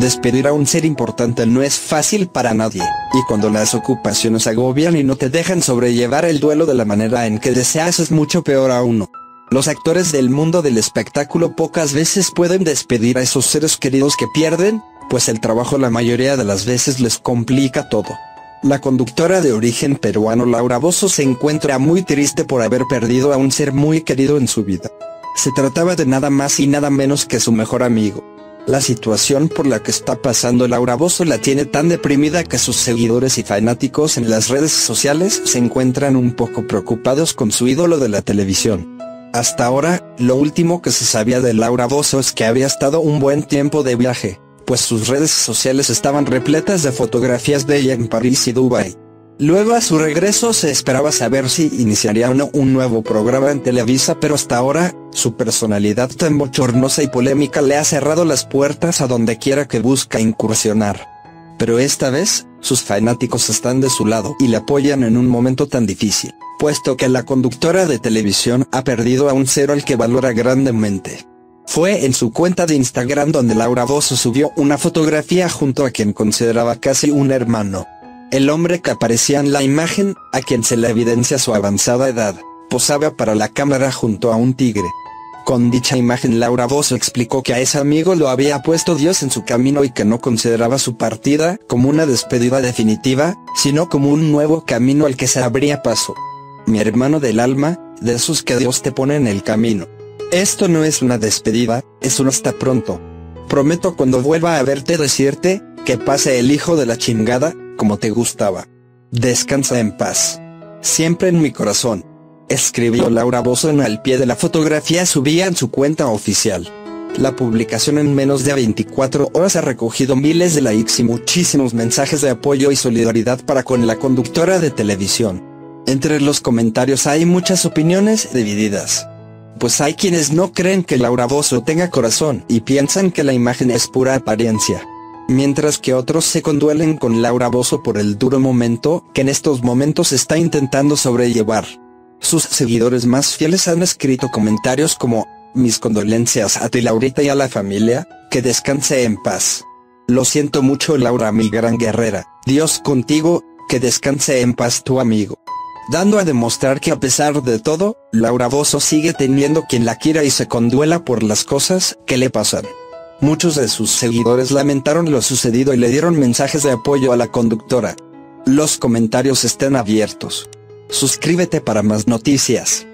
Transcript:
Despedir a un ser importante no es fácil para nadie, y cuando las ocupaciones agobian y no te dejan sobrellevar el duelo de la manera en que deseas es mucho peor aún. Los actores del mundo del espectáculo pocas veces pueden despedir a esos seres queridos que pierden, pues el trabajo la mayoría de las veces les complica todo. La conductora de origen peruano Laura Bozo se encuentra muy triste por haber perdido a un ser muy querido en su vida. Se trataba de nada más y nada menos que su mejor amigo. La situación por la que está pasando Laura Bozo la tiene tan deprimida que sus seguidores y fanáticos en las redes sociales se encuentran un poco preocupados con su ídolo de la televisión. Hasta ahora, lo último que se sabía de Laura Bozo es que había estado un buen tiempo de viaje, pues sus redes sociales estaban repletas de fotografías de ella en París y Dubai. Luego a su regreso se esperaba saber si iniciaría un nuevo programa en Televisa pero hasta ahora, su personalidad tan bochornosa y polémica le ha cerrado las puertas a donde quiera que busca incursionar. Pero esta vez, sus fanáticos están de su lado y le apoyan en un momento tan difícil puesto que la conductora de televisión ha perdido a un cero al que valora grandemente. Fue en su cuenta de Instagram donde Laura Bozo subió una fotografía junto a quien consideraba casi un hermano. El hombre que aparecía en la imagen, a quien se le evidencia su avanzada edad, posaba para la cámara junto a un tigre. Con dicha imagen Laura Bozo explicó que a ese amigo lo había puesto Dios en su camino y que no consideraba su partida como una despedida definitiva, sino como un nuevo camino al que se abría paso mi hermano del alma, de esos que Dios te pone en el camino. Esto no es una despedida, es un hasta pronto. Prometo cuando vuelva a verte decirte, que pase el hijo de la chingada, como te gustaba. Descansa en paz. Siempre en mi corazón. Escribió Laura Bozo en al pie de la fotografía subía en su cuenta oficial. La publicación en menos de 24 horas ha recogido miles de likes y muchísimos mensajes de apoyo y solidaridad para con la conductora de televisión. Entre los comentarios hay muchas opiniones divididas. Pues hay quienes no creen que Laura Bozo tenga corazón y piensan que la imagen es pura apariencia. Mientras que otros se conduelen con Laura Bozo por el duro momento que en estos momentos está intentando sobrellevar. Sus seguidores más fieles han escrito comentarios como, mis condolencias a ti Laurita y a la familia, que descanse en paz. Lo siento mucho Laura mi gran guerrera, Dios contigo, que descanse en paz tu amigo dando a demostrar que a pesar de todo, Laura Bozo sigue teniendo quien la quiera y se conduela por las cosas que le pasan. Muchos de sus seguidores lamentaron lo sucedido y le dieron mensajes de apoyo a la conductora. Los comentarios están abiertos. Suscríbete para más noticias.